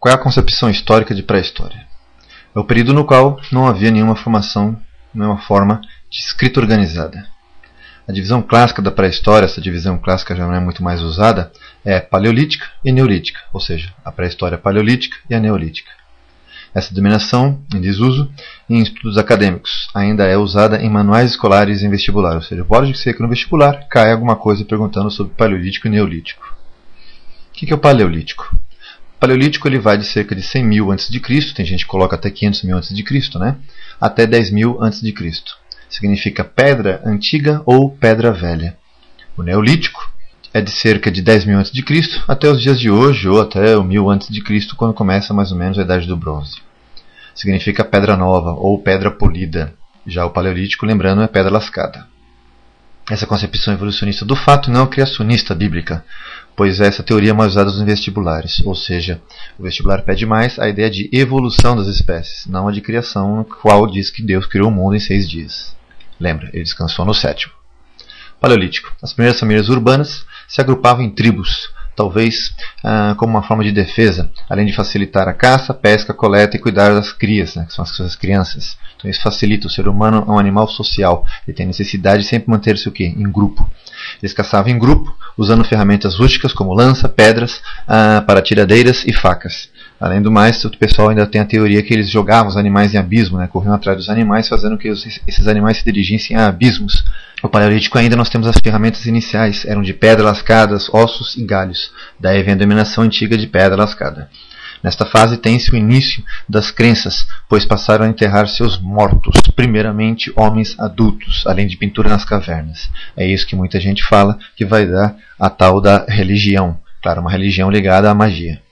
Qual é a concepção histórica de pré-história? É o período no qual não havia nenhuma formação, nenhuma forma de escrita organizada. A divisão clássica da pré-história, essa divisão clássica já não é muito mais usada, é paleolítica e neolítica, ou seja, a pré-história paleolítica e a neolítica. Essa denominação, em desuso, em estudos acadêmicos, ainda é usada em manuais escolares e em vestibular, ou seja, pode ser que no vestibular caia alguma coisa perguntando sobre paleolítico e neolítico. O que é o paleolítico? Paleolítico ele vai de cerca de 100 mil a.C., tem gente que coloca até 500 mil a.C., né? até 10 mil a.C. Significa pedra antiga ou pedra velha. O neolítico é de cerca de 10 mil a.C. até os dias de hoje, ou até o 1000 a.C., quando começa mais ou menos a Idade do Bronze. Significa pedra nova ou pedra polida. Já o Paleolítico, lembrando, é pedra lascada. Essa concepção evolucionista do fato não é criacionista bíblica, pois essa teoria é mais usada nos vestibulares, ou seja, o vestibular pede mais a ideia de evolução das espécies, não a de criação, no qual diz que Deus criou o mundo em seis dias. Lembra, ele descansou no sétimo. Paleolítico. As primeiras famílias urbanas se agrupavam em tribos, talvez ah, como uma forma de defesa, além de facilitar a caça, pesca, coleta e cuidar das crias, né, que são as suas crianças. Então isso facilita. O ser humano é um animal social. Ele tem necessidade de sempre manter-se o quê? Em grupo. Eles caçavam em grupo, usando ferramentas rústicas como lança, pedras, ah, para tiradeiras e facas. Além do mais, o pessoal ainda tem a teoria que eles jogavam os animais em abismo, né, corriam atrás dos animais, fazendo que esses animais se dirigissem a abismos. No Paleolítico ainda nós temos as ferramentas iniciais, eram de pedra lascadas, ossos e galhos. Daí vem a dominação antiga de pedra lascada. Nesta fase tem-se o início das crenças, pois passaram a enterrar seus mortos, primeiramente homens adultos, além de pintura nas cavernas. É isso que muita gente fala que vai dar a tal da religião. Claro, uma religião ligada à magia.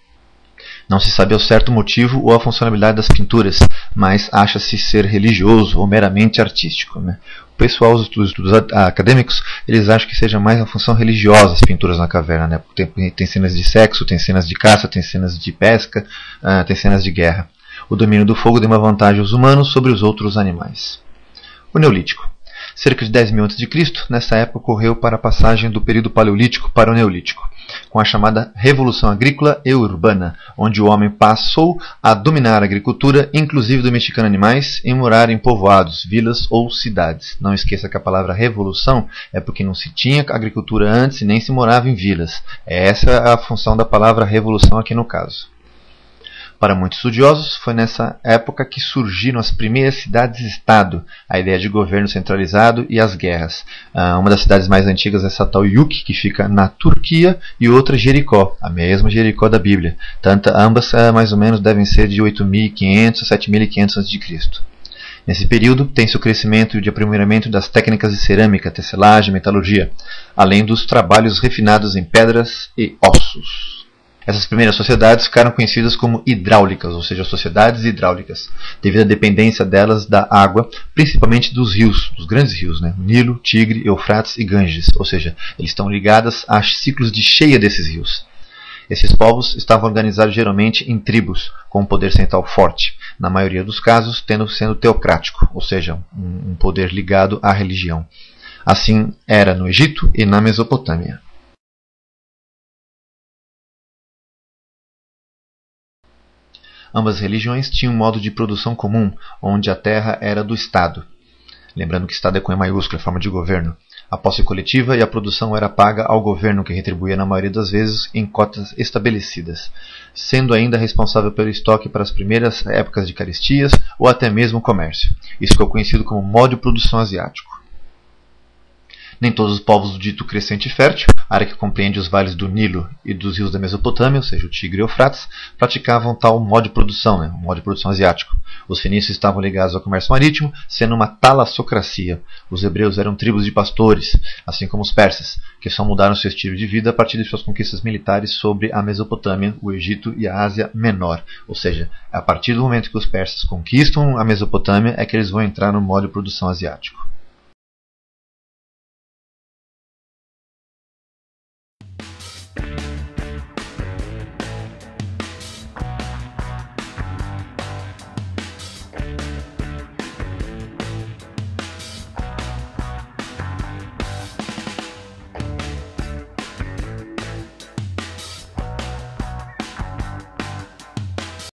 Não se sabe ao certo o motivo ou a funcionalidade das pinturas, mas acha-se ser religioso ou meramente artístico. Né? O pessoal, os estudos, estudos, acadêmicos, eles acham que seja mais uma função religiosa as pinturas na caverna. Né? Tem, tem, cenas de sexo, tem cenas de caça, tem cenas de pesca, uh, tem cenas de guerra. O domínio do fogo deu uma vantagem aos humanos sobre os outros animais. O Neolítico. Cerca de 10 mil a.C., nessa época ocorreu para a passagem do período Paleolítico para o Neolítico com a chamada Revolução Agrícola e Urbana, onde o homem passou a dominar a agricultura, inclusive domesticando animais, e morar em povoados, vilas ou cidades. Não esqueça que a palavra revolução é porque não se tinha agricultura antes e nem se morava em vilas. Essa é a função da palavra revolução aqui no caso. Para muitos estudiosos, foi nessa época que surgiram as primeiras cidades-estado, a ideia de governo centralizado e as guerras. Ah, uma das cidades mais antigas é essa tal Yuk, que fica na Turquia, e outra Jericó, a mesma Jericó da Bíblia. Tanto, ambas ah, mais ou menos devem ser de 8.500 a 7.500 a.C. Nesse período, tem-se o crescimento e o aprimoramento das técnicas de cerâmica, tecelagem, metalurgia, além dos trabalhos refinados em pedras e ossos. Essas primeiras sociedades ficaram conhecidas como hidráulicas, ou seja, sociedades hidráulicas, devido à dependência delas da água, principalmente dos rios, dos grandes rios, né? Nilo, Tigre, Eufrates e Ganges, ou seja, eles estão ligados a ciclos de cheia desses rios. Esses povos estavam organizados geralmente em tribos, com um poder central forte, na maioria dos casos tendo sendo teocrático, ou seja, um poder ligado à religião. Assim era no Egito e na Mesopotâmia. Ambas religiões tinham um modo de produção comum, onde a terra era do Estado. Lembrando que Estado é com E maiúsculo, é forma de governo. A posse coletiva e a produção era paga ao governo, que retribuía na maioria das vezes em cotas estabelecidas, sendo ainda responsável pelo estoque para as primeiras épocas de caristias ou até mesmo comércio. Isso ficou conhecido como modo de produção asiático. Nem todos os povos do dito crescente fértil, área que compreende os vales do Nilo e dos rios da Mesopotâmia, ou seja, o Tigre e o Eufrates, praticavam tal modo de produção, né, um modo de produção asiático. Os fenícios estavam ligados ao comércio marítimo, sendo uma talassocracia. Os hebreus eram tribos de pastores, assim como os persas, que só mudaram seu estilo de vida a partir de suas conquistas militares sobre a Mesopotâmia, o Egito e a Ásia Menor. Ou seja, a partir do momento que os persas conquistam a Mesopotâmia é que eles vão entrar no modo de produção asiático.